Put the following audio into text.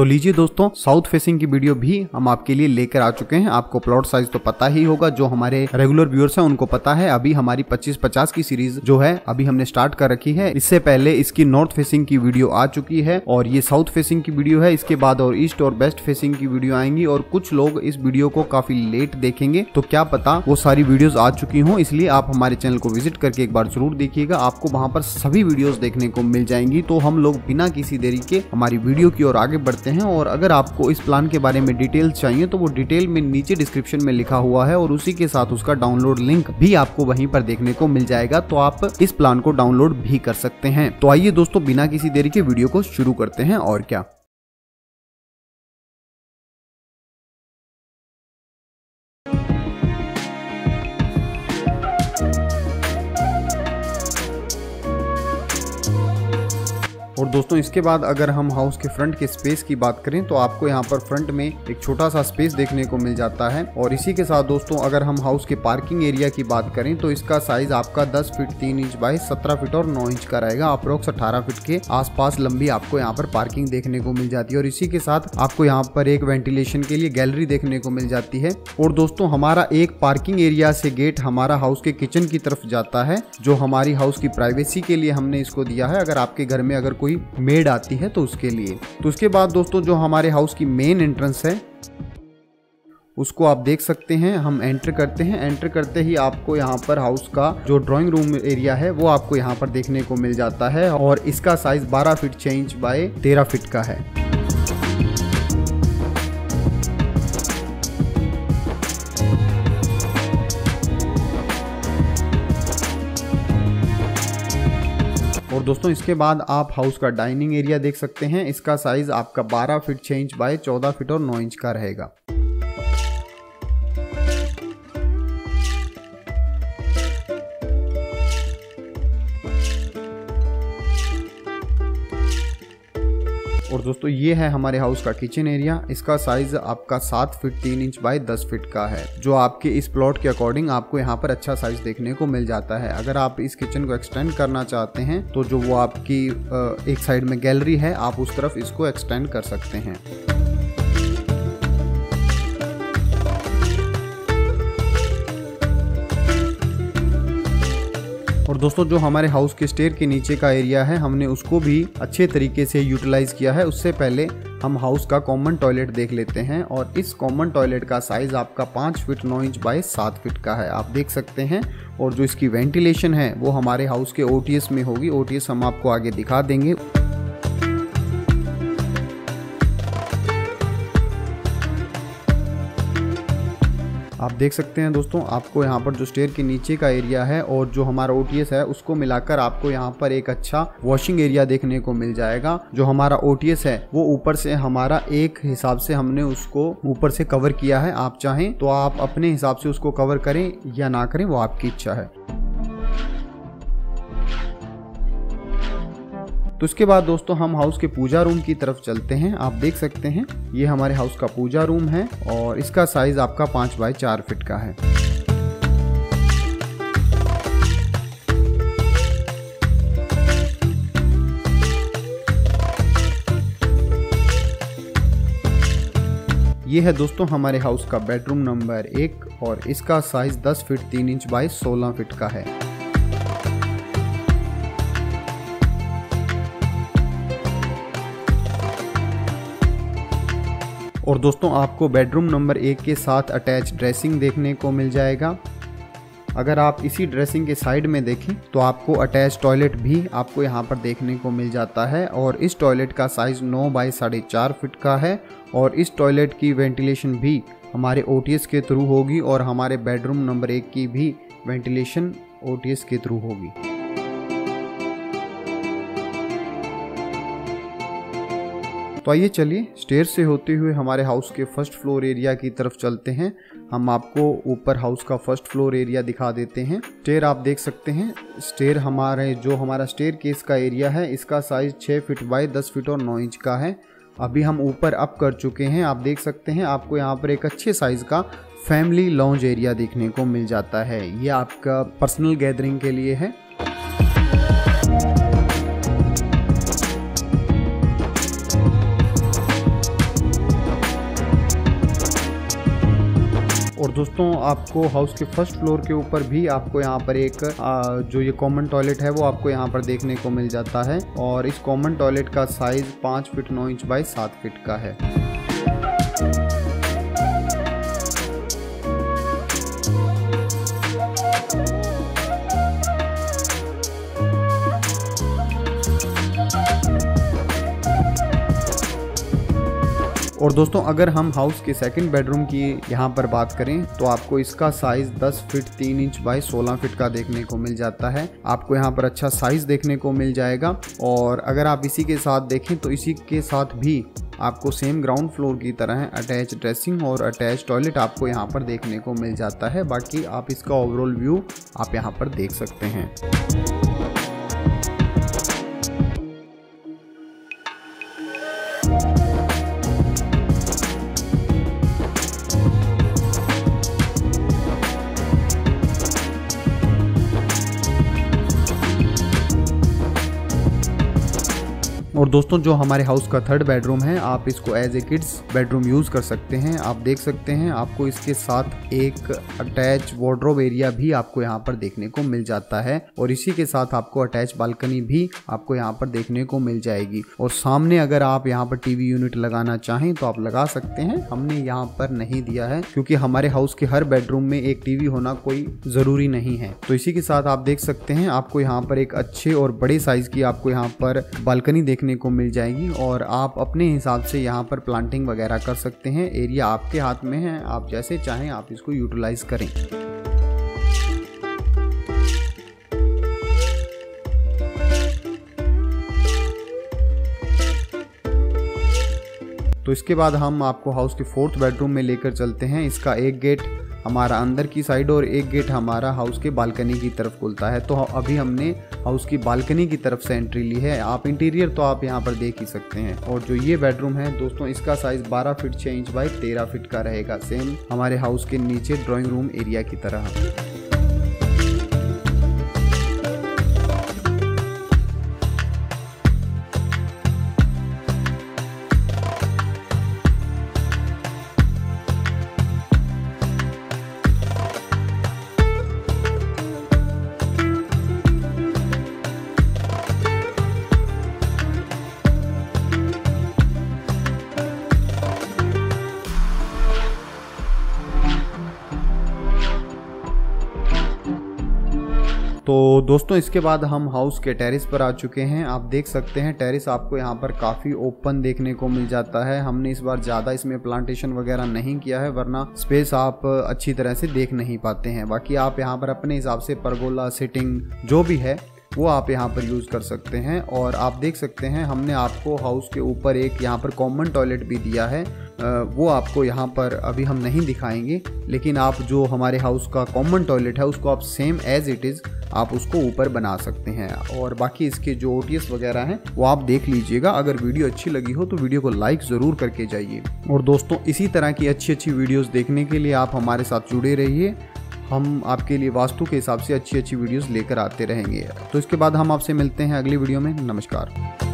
तो लीजिए दोस्तों, साउथ फेसिंग की वीडियो भी हम आपके लिए लेकर आ चुके हैं। आपको प्लॉट साइज़ तो पता ही होगा, जो हमारे रेगुलर व्यूअर्स हैं, उनको पता है। अभी हमारी 25-50 की सीरीज़ जो है, अभी हमने स्टार्ट कर रखी है। इससे पहले इसकी नॉर्थ फेसिंग की वीडियो आ चुकी है और ये साउथ फेसिंग की वीडियो है। इसके बाद और ईस्ट और वेस्ट फेसिंग की वीडियो आएँगी और कुछ लोग इस वीडियो को काफ़ी लेट देखेंगे। तो क्या पता वो सारी वीडियोस आ चुकी हों, इसलिए आप हमारे चैनल को विज़िट करके एक बार ज़रूर देखिएगा। आपको वहाँ पर सभी वीडियोस देखने को मिल जाएँगी। तो हम लोग बिना किसी देरी के हमारी वीडियो की ओर आगे बढ़ते हैं और अगर आपको इस प्लान के बारे में डिटेल्स चाहिए तो वो डिटेल में नीचे डिस्क्रिप्शन में लिखा हुआ है और उसी के साथ उसका डाउनलोड लिंक भी आपको वहीं पर देखने को मिल जाएगा। तो आप इस प्लान को डाउनलोड भी कर सकते हैं। तो आइए दोस्तों, बिना किसी देरी के वीडियो को शुरू करते हैं। और क्या? और दोस्तों, इसके बाद अगर हम हाउस के फ्रंट के स्पेस की बात करें तो आपको यहाँ पर फ्रंट में एक छोटा सा स्पेस देखने को मिल जाता है। और इसी के साथ दोस्तों, अगर हम हाउस के पार्किंग एरिया की बात करें तो इसका साइज़ आपका 10 फीट 3 इंच बाय 17 फीट और 9 इंच का रहेगा। अप्रोक्स 18 फीट के आसपास लंबी आपको यहाँ पर पार्किंग देखने को मिल जाती है। और इसी के साथ आपको यहाँ पर एक वेंटिलेशन के लिए गैलरी देखने को मिल जाती है। और दोस्तों, हमारा एक पार्किंग एरिया से गेट हमारा हाउस के किचन की तरफ़ जाता है, जो हमारी हाउस की प्राइवेसी के लिए हमने इसको दिया है। अगर आपके घर में अगर कोई कोई मेड आती है तो उसके लिए। तो उसके बाद दोस्तों जो हमारे हाउस की मेन एंट्रेंस है, उसको आप देख सकते हैं। हम एंटर करते हैं। एंटर करते ही आपको यहाँ पर हाउस का जो ड्राइंग रूम एरिया है, वो आपको यहाँ पर देखने को मिल जाता है। और इसका size 12 feet change by 13 feet का है। और दोस्तों, इसके बाद आप हाउस का डाइनिंग एरिया देख सकते हैं। इसका साइज़ आपका 12 फीट 6 इंच बाय 14 फीट और 9 इंच का रहेगा। और दोस्तों, ये है हमारे हाउस का किचन एरिया इसका साइज़ आपका सात फीट तीन इंच बाय दस फीट का है, जो आपके इस प्लॉट के अकॉर्डिंग आपको यहाँ पर अच्छा साइज़ देखने को मिल जाता है। अगर आप इस किचन को एक्सटेंड करना चाहते हैं तो जो वो आपकी एक साइड में गैलरी है, आप उस तरफ़ इसको एक्सटेंड कर सकते हैं। दोस्तों, जो हमारे हाउस के स्टेयर के नीचे का एरिया है, हमने उसको भी अच्छे तरीके से यूटिलाइज किया है। उससे पहले हम हाउस का कॉमन टॉयलेट देख लेते हैं और इस कॉमन टॉयलेट का साइज़ आपका पाँच फिट नौ इंच बाय सात फिट का है। आप देख सकते हैं और जो इसकी वेंटिलेशन है, वो हमारे हाउस के ओ में होगी। ओ हम आपको आगे दिखा देंगे। आप देख सकते हैं दोस्तों, आपको यहाँ पर जो स्टेयर के नीचे का एरिया है और जो हमारा OTS है, उसको मिलाकर आपको यहाँ पर एक अच्छा वॉशिंग एरिया देखने को मिल जाएगा। जो हमारा OTS है, वो ऊपर से हमारा एक हिसाब से हमने उसको ऊपर से कवर किया है। आप चाहें तो आप अपने हिसाब से उसको कवर करें या ना करें, वो आपकी इच्छा है। तो उसके बाद दोस्तों हम हाउस के पूजा रूम की तरफ़ चलते हैं। आप देख सकते हैं, ये हमारे हाउस का पूजा रूम है और इसका साइज़ आपका पाँच बाय चार फिट का है। ये है दोस्तों हमारे हाउस का बेडरूम नंबर एक और इसका size 10 feet 3 inch by 16 feet का है। और दोस्तों, आपको बेडरूम नंबर एक के साथ अटैच ड्रेसिंग देखने को मिल जाएगा। अगर आप इसी ड्रेसिंग के साइड में देखें तो आपको अटैच टॉयलेट भी आपको यहाँ पर देखने को मिल जाता है। और इस टॉयलेट का साइज़ 9 बाई साढ़े चार फिट का है और इस टॉयलेट की वेंटिलेशन भी हमारे ओटीएस के थ्रू होगी और हमारे बेडरूम नंबर एक की भी वेंटिलेशन ओटीएस के थ्रू होगी। तो आइए चलिए स्टेयर से होते हुए हमारे हाउस के फ़र्स्ट फ्लोर एरिया की तरफ़ चलते हैं। हम आपको ऊपर हाउस का फ़र्स्ट फ्लोर एरिया दिखा देते हैं। स्टेयर आप देख सकते हैं स्टेयर हमारे, जो हमारा स्टेयर केस का एरिया है, इसका साइज़ 6 फीट बाय 10 फीट और 9 इंच का है। अभी हम ऊपर अप कर चुके हैं। आप देख सकते हैं, आपको यहाँ पर एक अच्छे साइज़ का फैमिली लॉन्ज एरिया देखने को मिल जाता है। ये आपका पर्सनल गैदरिंग के लिए है। दोस्तों, आपको हाउस के फ़र्स्ट फ्लोर के ऊपर भी आपको यहाँ पर एक जो ये कॉमन टॉयलेट है, वो आपको यहाँ पर देखने को मिल जाता है। और इस कॉमन टॉयलेट का साइज़ पाँच फिट नौ इंच बाई सात फिट का है। और दोस्तों, अगर हम हाउस के सेकंड बेडरूम की यहाँ पर बात करें तो आपको इसका size 10 feet 3 inch by 16 feet का देखने को मिल जाता है। आपको यहाँ पर अच्छा साइज़ देखने को मिल जाएगा। और अगर आप इसी के साथ देखें तो इसी के साथ भी आपको सेम ग्राउंड फ्लोर की तरह अटैच ड्रेसिंग और अटैच टॉयलेट आपको यहाँ पर देखने को मिल जाता है। बाकी आप इसका ओवरऑल व्यू आप यहाँ पर देख सकते हैं। दोस्तों, जो हमारे हाउस का थर्ड बेडरूम है, आप इसको as a kids bedroom use कर सकते हैं। आप देख सकते हैं, आपको इसके साथ एक अटैच वार्ड्रोब एरिया भी आपको यहाँ पर देखने को मिल जाता है और इसी के साथ आपको अटैच बालकनी भी आपको यहाँ पर देखने को मिल जाएगी। और सामने अगर आप यहाँ पर टीवी यूनिट लगाना चाहें तो आप लगा सकते हैं। हमने यहाँ पर नहीं दिया है, क्योंकि हमारे हाउस के हर बेडरूम में एक टीवी होना कोई ज़रूरी नहीं है। तो इसी के साथ आप देख सकते हैं, आपको यहाँ पर एक अच्छे और बड़े साइज़ की आपको यहाँ पर बालकनी देखने को मिल जाएगी और आप अपने हिसाब से यहाँ पर प्लांटिंग वगैरह कर सकते हैं। एरिया आपके हाथ में है, आप जैसे चाहें आप इसको यूटिलाइज करें। तो इसके बाद हम आपको हाउस के फोर्थ बेडरूम में लेकर चलते हैं। इसका एक गेट हमारा अंदर की साइड और एक गेट हमारा हाउस के बालकनी की तरफ़ खुलता है। तो अभी हमने हाउस की बालकनी की तरफ़ से एंट्री ली है। आप इंटीरियर तो आप यहाँ पर देख ही सकते हैं। और जो ये बेडरूम है, दोस्तों, इसका size 12 feet 6 inch by 13 feet का रहेगा। सेम हमारे हाउस के नीचे ड्राइंग रूम एरिया की तरह। तो दोस्तों, इसके बाद हम हाउस के टेरिस पर आ चुके हैं। आप देख सकते हैं टेरिस आपको यहाँ पर काफ़ी ओपन देखने को मिल जाता है। हमने इस बार ज़्यादा इसमें प्लांटेशन वगैरह नहीं किया है, वरना स्पेस आप अच्छी तरह से देख नहीं पाते हैं। बाकी आप यहाँ पर अपने हिसाब से परगोला सिटिंग जो भी है वो आप यहाँ पर यूज़ कर सकते हैं और आप देख सकते हैं हमने आपको हाउस के ऊपर एक यहाँ पर कॉमन टॉयलेट भी दिया है। वो आपको यहाँ पर अभी हम नहीं दिखाएँगे, लेकिन आप जो हमारे हाउस का कॉमन टॉयलेट है, उसको आप सेम एज इट इज़ आप उसको ऊपर बना सकते हैं। और बाकी इसके जो ओटीएस वगैरह हैं, वो आप देख लीजिएगा। अगर वीडियो अच्छी लगी हो तो वीडियो को लाइक ज़रूर करके जाइए। और दोस्तों, इसी तरह की अच्छी अच्छी वीडियोस देखने के लिए आप हमारे साथ जुड़े रहिए। हम आपके लिए वास्तु के हिसाब से अच्छी अच्छी वीडियोस लेकर आते रहेंगे। तो इसके बाद हम आपसे मिलते हैं अगली वीडियो में। नमस्कार।